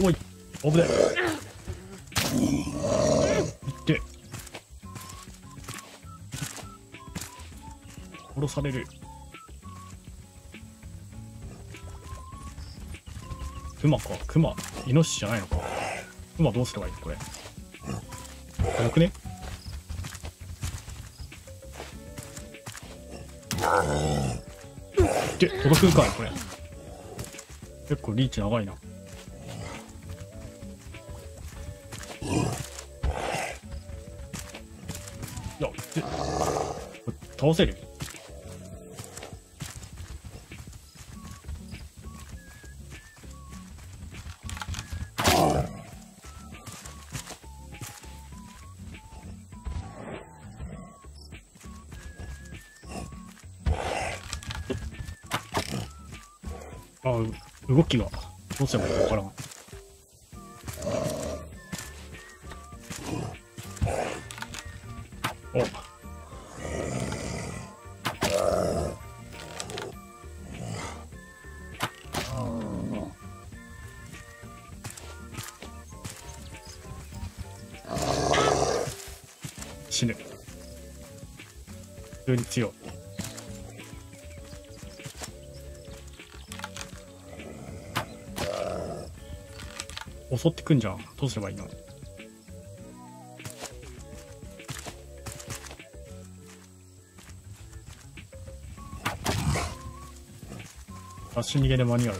おい危ねえ。いっ。て殺される。クマかクマイノシシじゃないのか。クマどうすればいいのこれ。よくね？で届くかいこれ。結構リーチ長いな。いや倒せるあ動きがどうすればいいかわからん。お死ぬ普通に強い。襲ってくんじゃん。どうすればいいの？足逃げで間に合う。